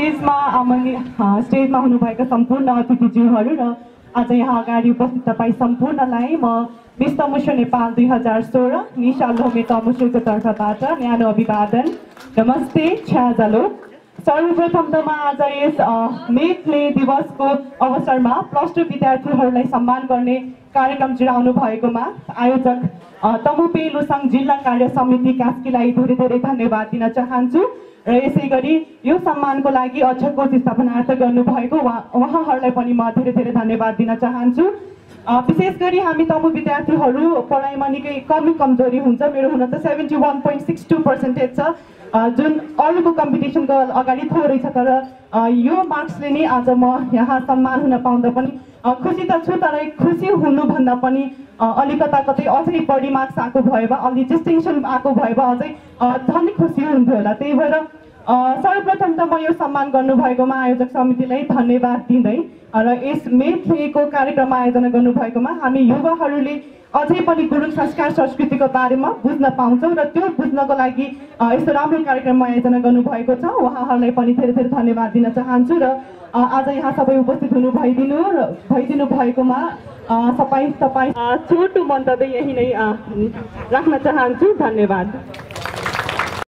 स्टेजमा अ, स्टेजमा हुनुभएका सम्पूर्ण अतिथिज्यूहरू र आज यहाँ अगाडि उपस्थित तपाईँ सम्पूर्णलाई म मिस तमुसो नेपाल दुई हजार सोह्र निशा लोमे तमुसोको तर्फबाट न्यानो अभिवादन। नमस्ते छ्याजालो। सर्वप्रथम त म आज यस अ, मेघले दिवसको अवसरमा प्लस टू विद्यार्थीहरूलाई सम्मान गर्ने कार्यक्रम जुराउनु भएकोमा आयोजक तमुपे लुसाङ जिल्ला कार्य समिति कास्कीलाई धेरै धेरै धन्यवाद दिन चाहन्छु। र यसै गरी यो सम्मानको लागि कोच स्थापनार्थ गर्नुभएको उहाँ उहाँहरूलाई पनि म धेरै धेरै धन्यवाद दिन चाहन्छु। विशेष गरी हामी तमु विद्यार्थीहरू पढाइमा निकै कमी कमजोरी हुन्छ। मेरो हुन त seventy one point six two percentage छ। जुन अरूको कम्पिटिसनको अगाडि थोरै छ तर यो मार्क्सले नै आज म यहाँ सम्मान हुन पाउँदा पनि खुसी त छु तर खुसी हुनुभन्दा पनि अलिकता कतै अझै बढी मार्क्स आएको भए भए अलि डिस्टिङसन आएको भए भए अझै झनै खुसी हुन्थ्यो होला। त्यही भएर सर्वप्रथम त म यो सम्मान गर्नुभएकोमा आयोजक समितिलाई धन्यवाद दिँदै र यस मेथलेको कार्यक्रम आयोजना गर्नुभएकोमा हामी युवाहरूले अझै पनि गुरुङ संस्कार संस्कृतिको बारेमा बुझ्न पाउँछौँ र त्यो बुझ्नको लागि यस्तो राम्रो कार्यक्रम आयोजना गर्नुभएको छ। उहाँहरूलाई पनि धेरै धेरै धन्यवाद दिन चाहन्छु र आज यहाँ सबै उपस्थित हुनु भइदिनु र भइदिनु भएकोमा अ, तपाईँ छोटो मन्तव्य यही नै राख्न चाहन्छु। धन्यवाद।